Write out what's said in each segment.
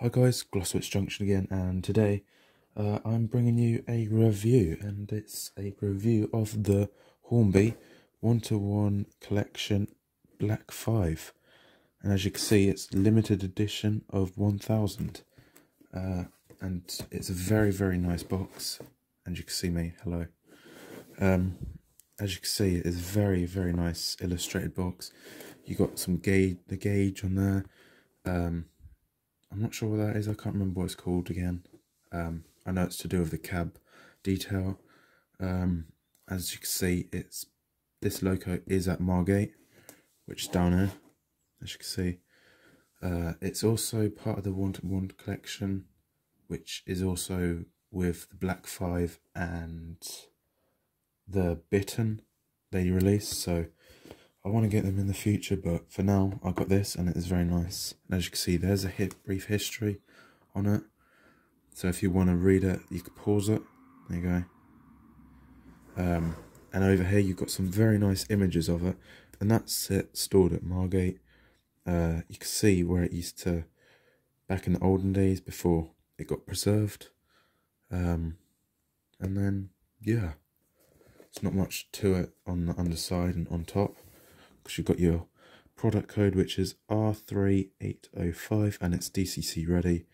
Hi guys, Glouceswich Junction again, and today uh, I'm bringing you a review, and it's a review of the Hornby one-to-one collection Black 5. And as you can see, it's limited edition of 1000. Uh, and it's a very, very nice box. And you can see me, hello. Um, as you can see, it is very, very nice illustrated box. You got some gauge, the gauge on there. Um, I'm not sure what that is. I can't remember what it's called again. Um, I know it's to do with the cab detail. Um, as you can see, it's this loco is at Margate, which is down here. As you can see, uh, it's also part of the to One collection, which is also with the Black Five and the Bittern they released. So I want to get them in the future, but for now, I've got this and it is very nice. And as you can see, there's a hit, brief history on it. So if you want to read it, you can pause it. There you go. Um, and over here, you've got some very nice images of it. And that's it stored at Margate. Uh, you can see where it used to, back in the olden days before it got preserved. Um, and then, yeah, it's not much to it on the underside and on top you've got your product code which is R3805 and it's DCC ready.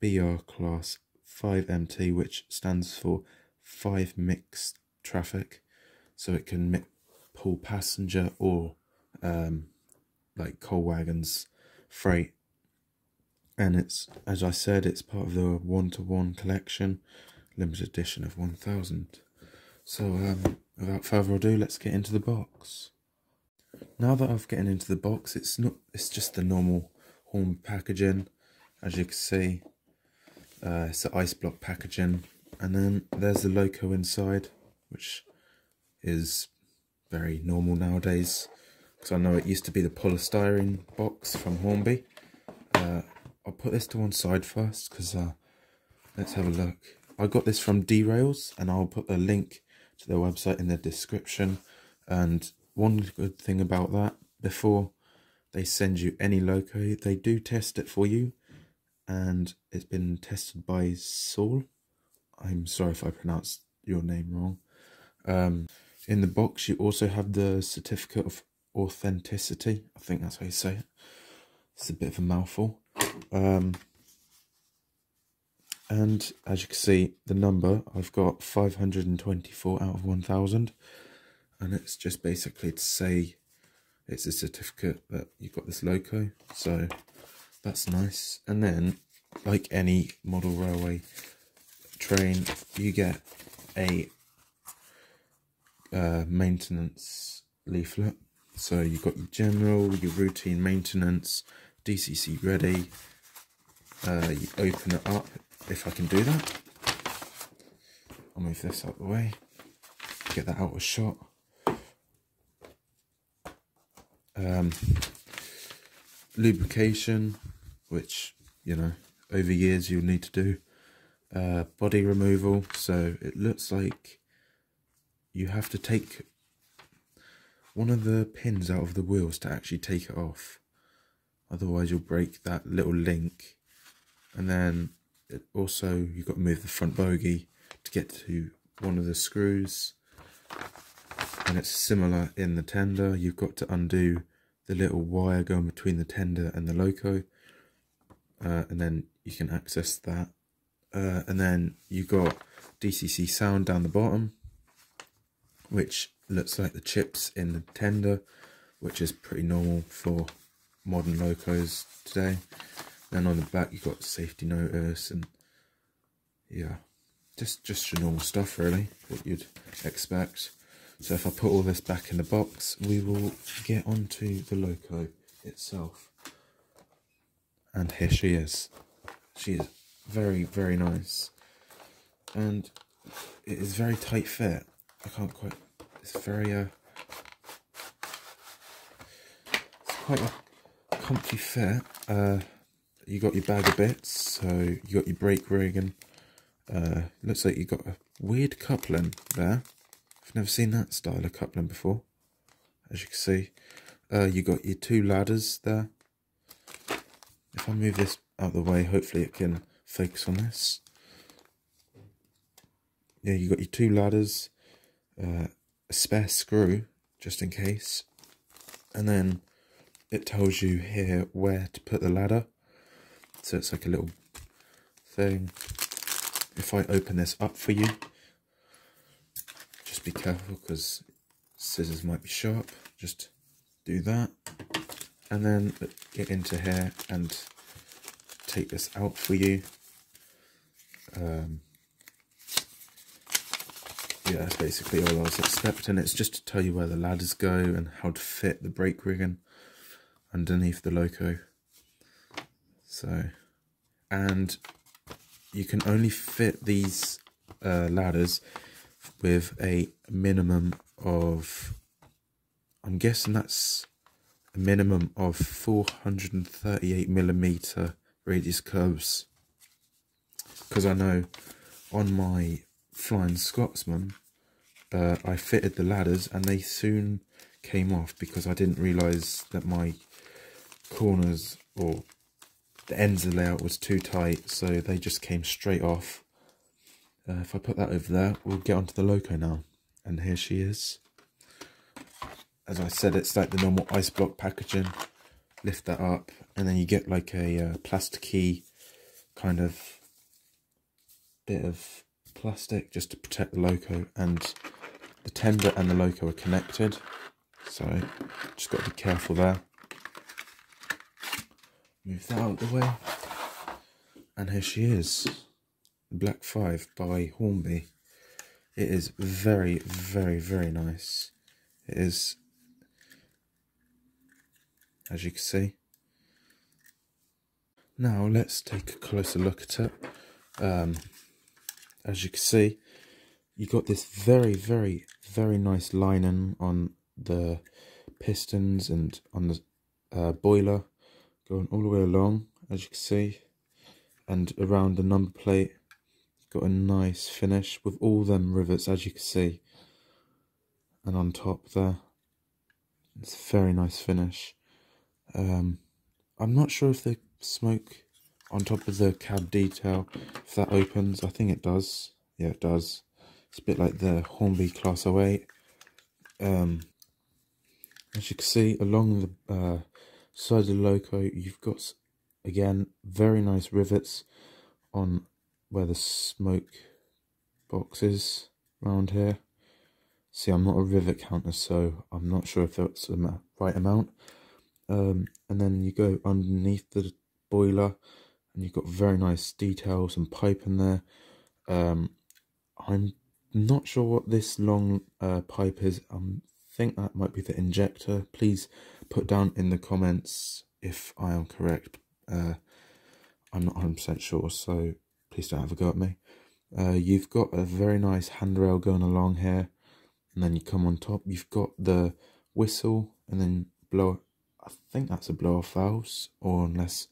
BR class 5MT which stands for 5 mixed traffic. So it can pull passenger or um, like coal wagons freight. And it's as I said it's part of the one-to-one -one collection limited edition of 1000 so um, without further ado let's get into the box now that I've getting into the box, it's not it's just the normal horn packaging, as you can see. Uh, it's the ice block packaging, and then there's the logo inside, which is very normal nowadays. Because I know it used to be the polystyrene box from Hornby. Uh, I'll put this to one side first, because uh, let's have a look. I got this from Derails, and I'll put a link to their website in the description. And one good thing about that, before they send you any loco, they do test it for you. And it's been tested by Saul. I'm sorry if I pronounced your name wrong. Um, in the box, you also have the certificate of authenticity. I think that's how you say it. It's a bit of a mouthful. Um, and as you can see, the number, I've got 524 out of 1000 and it's just basically to say it's a certificate that you've got this loco so that's nice. And then like any model railway train you get a uh, maintenance leaflet. So you've got your general your routine maintenance DCC ready. Uh, you open it up if I can do that. I'll move this out of the way. Get that out of shot um, lubrication, which, you know, over years you'll need to do. Uh, body removal, so it looks like you have to take one of the pins out of the wheels to actually take it off. Otherwise you'll break that little link. And then it also you've got to move the front bogie to get to one of the screws and it's similar in the tender you've got to undo the little wire going between the tender and the loco uh, and then you can access that. Uh, and then you got DCC sound down the bottom which looks like the chips in the tender which is pretty normal for modern locos today. Then on the back you've got safety notice and yeah just just your normal stuff really what you'd expect so if I put all this back in the box, we will get onto the loco itself. And here she is. She is very, very nice. And it is very tight fit. I can't quite, it's very, uh, it's quite a comfy fit. Uh, you got your bag of bits, so you got your brake rig and uh, looks like you got a weird coupling there. I've never seen that style of coupling before. As you can see, uh, you got your two ladders there. If I move this out of the way. Hopefully it can focus on this. Yeah, you got your two ladders, uh, a spare screw, just in case. And then it tells you here where to put the ladder. So it's like a little thing. If I open this up for you, be careful because scissors might be sharp. Just do that. And then get into here and take this out for you. Um, yeah, that's basically all I was expecting. It's just to tell you where the ladders go and how to fit the brake rigging underneath the loco. So, and you can only fit these uh, ladders with a minimum of, I'm guessing that's a minimum of 438 millimeter radius curves. Because I know on my Flying Scotsman, uh, I fitted the ladders and they soon came off because I didn't realise that my corners or the ends of the layout was too tight so they just came straight off. Uh, if I put that over there, we'll get onto the loco now. And here she is. As I said, it's like the normal ice block packaging. Lift that up and then you get like a uh, plasticky kind of bit of plastic just to protect the loco and the tender and the loco are connected so just got to be careful there move that out of the way and here she is black 5 by hornby. It is very very very nice. It is as you can see. Now let's take a closer look at it. Um, as you can see you got this very very very nice lining on the pistons and on the uh, boiler going all the way along as you can see and around the number plate got a nice finish with all them rivets as you can see. And on top there it's a very nice finish. Um, I'm not sure if the smoke on top of the cab detail if that opens. I think it does. Yeah it does. It's a bit like the Hornby Class 08 um, as you can see along the uh, side of the loco you've got again very nice rivets on where the smoke box is around here see I'm not a rivet counter so I'm not sure if that's the right amount um, and then you go underneath the boiler and you've got very nice details and pipe in there. Um, I'm not sure what this long uh, pipe is. I think that might be the injector. Please put down in the comments if I am correct. Uh, I'm not 100% sure, so please don't have a go at me. Uh, you've got a very nice handrail going along here, and then you come on top. You've got the whistle, and then blow. I think that's a blow off valves, or unless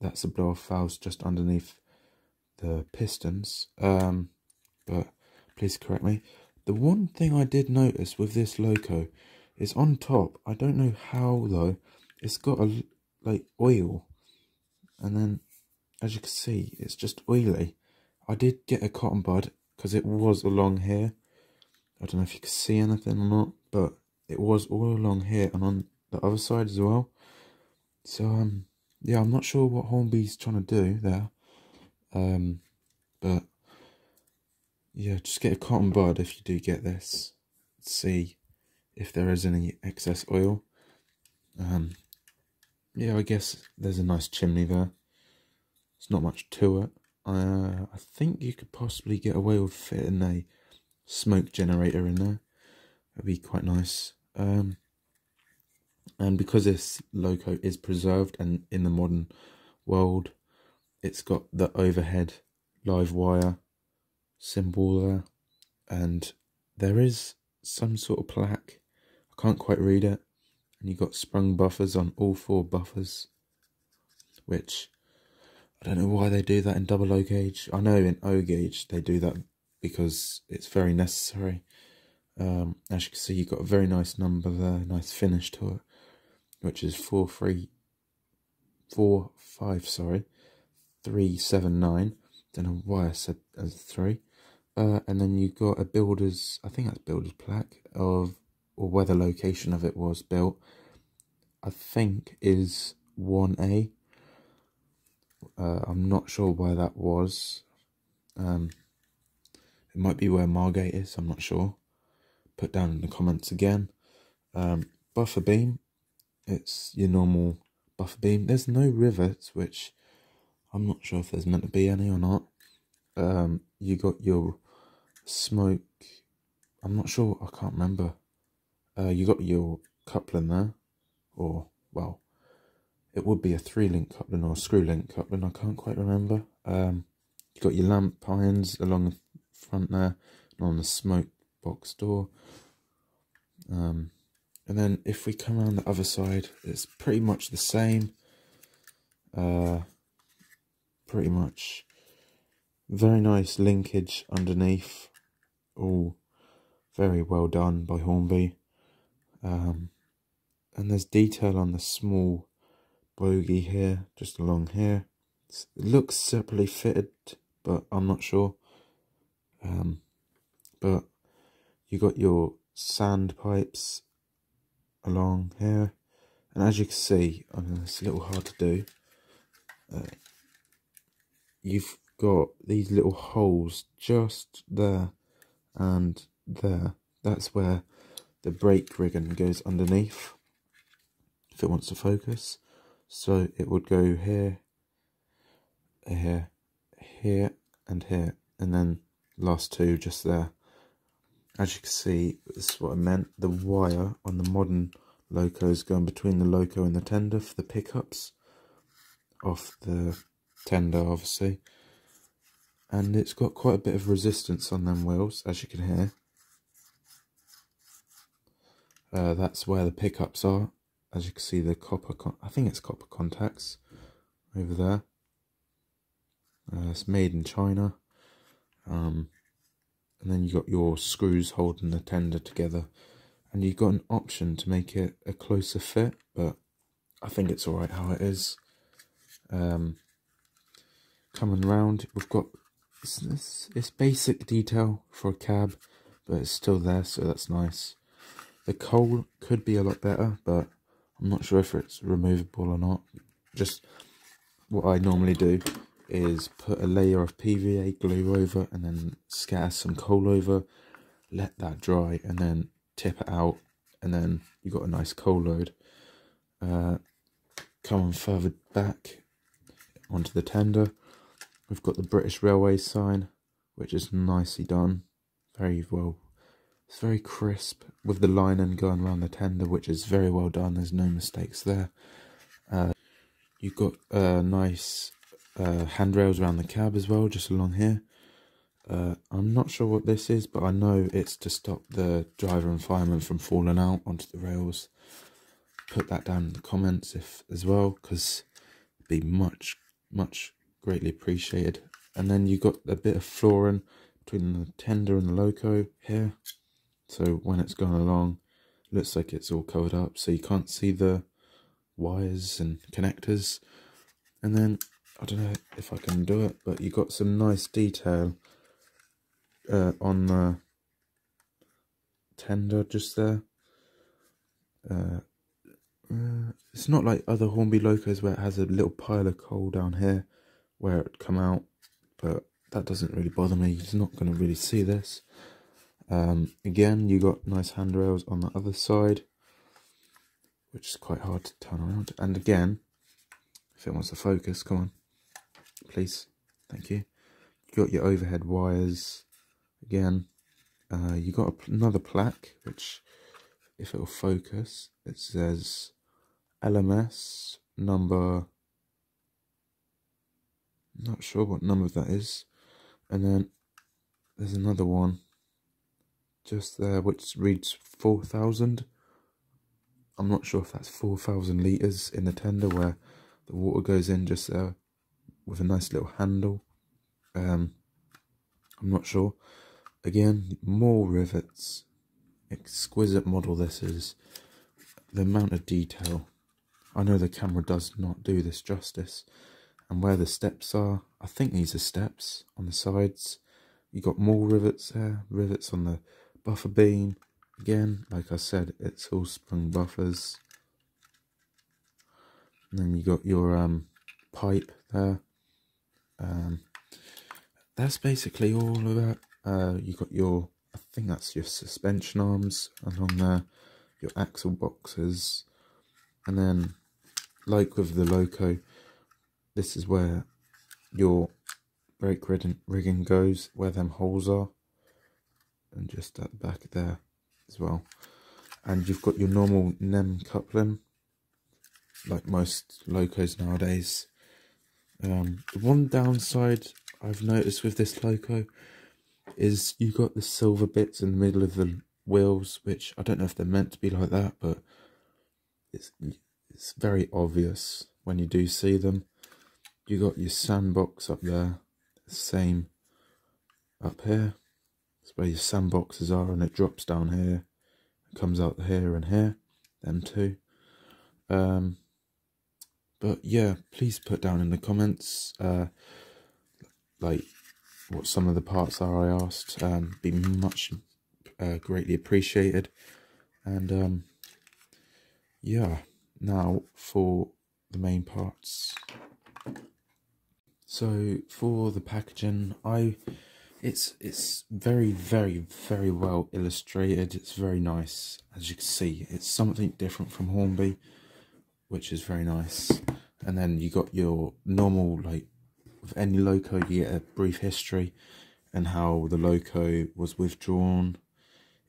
that's a blow off valves just underneath the pistons. Um, but please correct me. The one thing I did notice with this loco is on top. I don't know how though. It's got a like oil, and then as you can see, it's just oily. I did get a cotton bud because it was along here. I don't know if you can see anything or not, but it was all along here and on the other side as well. So um, yeah, I'm not sure what Hornby's trying to do there. Um, but yeah, just get a cotton bud if you do get this. See if there is any excess oil. Um, yeah, I guess there's a nice chimney there. It's not much to it. Uh, I think you could possibly get away with fitting a smoke generator in there. That'd be quite nice. Um, and because this loco is preserved and in the modern world it's got the overhead live wire symbol there and there is some sort of plaque i can't quite read it and you've got sprung buffers on all four buffers which i don't know why they do that in double o gauge i know in o gauge they do that because it's very necessary um, as you can see you've got a very nice number there nice finish to it which is four three four five sorry 379. Don't know why I said as three. Uh, and then you've got a builder's, I think that's builder's plaque of, or where the location of it was built. I think is 1A. Uh, I'm not sure where that was. Um, it might be where Margate is, I'm not sure. Put down in the comments again. Um, buffer beam, it's your normal buffer beam. There's no rivets, which I'm not sure if there's meant to be any or not. Um, you got your smoke. I'm not sure. I can't remember. Uh, you got your coupling there, or well, it would be a three link coupling or a screw link coupling. I can't quite remember. Um, you got your lamp irons along the front there, and on the smoke box door. Um, and then if we come around the other side, it's pretty much the same. Uh, pretty much very nice linkage underneath all very well done by Hornby um, and there's detail on the small bogey here just along here it looks separately fitted but I'm not sure um, but you got your sand pipes along here and as you can see I mean, it's a little hard to do uh, you've got these little holes just there and there. That's where the brake rigging goes underneath if it wants to focus. So it would go here, here, here, and here, and then last two just there. As you can see, this is what I meant. The wire on the modern locos going between the loco and the tender for the pickups off the tender obviously and it's got quite a bit of resistance on them wheels as you can hear uh, that's where the pickups are as you can see the copper I think it's copper contacts over there. Uh, it's made in China. Um, and then you got your screws holding the tender together. And you've got an option to make it a closer fit but I think it's alright how it is. Um, coming round we've got it's, it's, basic detail for a cab but it's still there so that's nice. The coal could be a lot better but I'm not sure if it's removable or not just what I normally do is put a layer of PVA glue over and then scatter some coal over let that dry and then tip it out and then you've got a nice coal load uh, coming further back onto the tender. We've got the British Railways sign, which is nicely done. Very well. It's very crisp with the lining going around the tender, which is very well done. There's no mistakes there. Uh, you've got uh, nice uh, handrails around the cab as well, just along here. Uh, I'm not sure what this is, but I know it's to stop the driver and fireman from falling out onto the rails. Put that down in the comments if as well, because it'd be much much greatly appreciated. And then you got a bit of flooring between the tender and the loco here. So when it's gone along, looks like it's all covered up. So you can't see the wires and connectors. And then, I don't know if I can do it, but you got some nice detail uh, on the tender just there. Uh, uh, it's not like other Hornby locos where it has a little pile of coal down here where it come out, but that doesn't really bother me. You're not going to really see this. Um, again, you got nice handrails on the other side, which is quite hard to turn around. And again, if it wants to focus, come on, please, thank you. You got your overhead wires again. Uh, you got another plaque, which, if it will focus, it says LMS number, not sure what number that is. And then there's another one just there which reads 4,000. I'm not sure if that's 4,000 litres in the tender where the water goes in just there with a nice little handle. Um, I'm not sure. Again, more rivets. Exquisite model this is. The amount of detail I know the camera does not do this justice. and where the steps are. I think these are steps on the sides. You got more rivets there, rivets on the buffer beam. Again, like I said, it's all sprung buffers. And then you got your um, pipe there. Um, that's basically all of that. Uh, you got your, I think that's your suspension arms along there, your axle boxes, and then, like with the loco, this is where your brake rigging goes, where them holes are, and just at the back there as well. And you've got your normal NEM coupling, like most locos nowadays. Um, the one downside I've noticed with this loco is you got the silver bits in the middle of the wheels, which I don't know if they're meant to be like that, but it's it's very obvious when you do see them. You got your sandbox up there, same up here. Where your sandboxes are, and it drops down here, it comes out here and here, them two. Um, but yeah, please put down in the comments, uh, like what some of the parts are I asked. Um, be much uh, greatly appreciated. And um, yeah, now for the main parts. So for the packaging, I it's it's very very very well illustrated. It's very nice, as you can see. It's something different from Hornby which is very nice. And then you got your normal, like, with any loco, you get a brief history and how the loco was withdrawn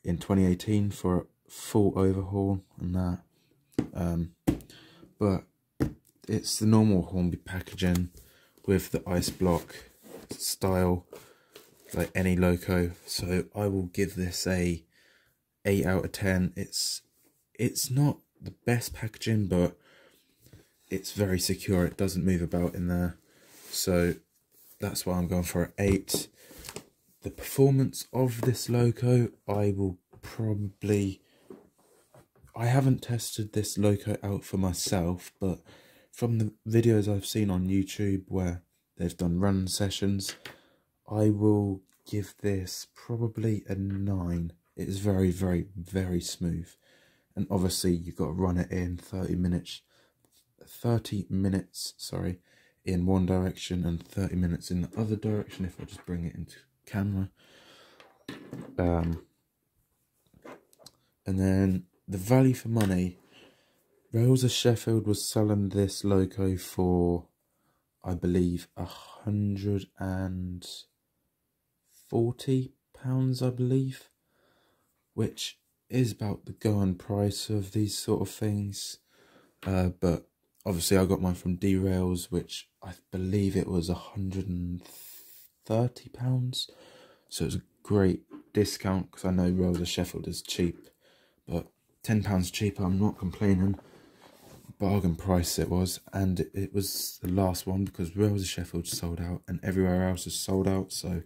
in 2018 for a full overhaul and that. Um, but it's the normal Hornby packaging with the ice block style, like any loco. So I will give this a 8 out of 10. It's it's not the best packaging, but it's very secure. It doesn't move about in there. So that's why I'm going for an 8. The performance of this loco, I will probably... I haven't tested this loco out for myself, but from the videos I've seen on YouTube where they've done run sessions, I will give this probably a 9. It is very, very, very smooth. And obviously you've got to run it in 30 minutes 30 minutes, sorry, in one direction and 30 minutes in the other direction if I just bring it into camera. Um, and then the value for money, Rails of Sheffield was selling this loco for, I believe, a hundred and forty pounds, I believe, which is about the going price of these sort of things. Uh, but obviously I got mine from Derails, which I believe it was a hundred and thirty pounds. So it's a great discount because I know of Sheffield is cheap, but ten pounds cheaper. I'm not complaining. Bargain price it was, and it, was the last one because of Sheffield sold out, and everywhere else is sold out. So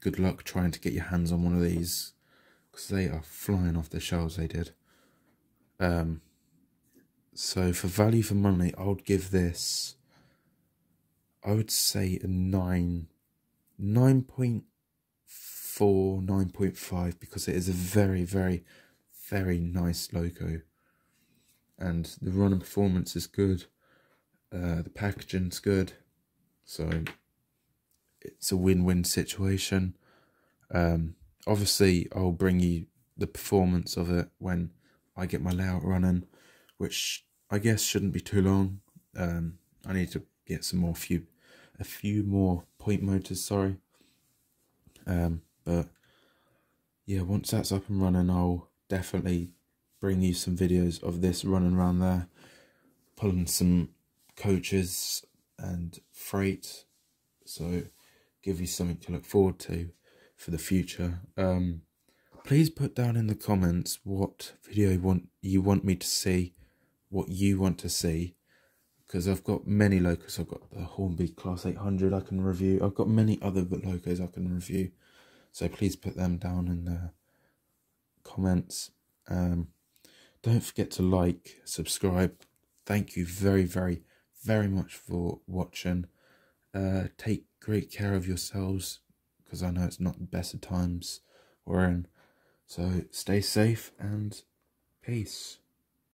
good luck trying to get your hands on one of these because they are flying off the shelves. They did. Um, so for value for money, I would give this, I would say a 9, 9.4, 9.5 because it is a very, very, very nice logo And the run and performance is good. Uh, the packaging's good. So it's a win-win situation. Um, obviously, I'll bring you the performance of it when I get my layout running, which I guess shouldn't be too long. Um, I need to get some more few, a few more point motors. Sorry. Um, but yeah, once that's up and running, I'll definitely bring you some videos of this running around there, pulling some coaches and freight. So give you something to look forward to for the future. Um, please put down in the comments what video you want you want me to see what you want to see because I've got many locos. I've got the Hornby Class 800 I can review. I've got many other locos I can review. So please put them down in the comments. Um, don't forget to like, subscribe. Thank you very, very, very much for watching. Uh, take great care of yourselves because I know it's not the best of times we're in. So stay safe and peace.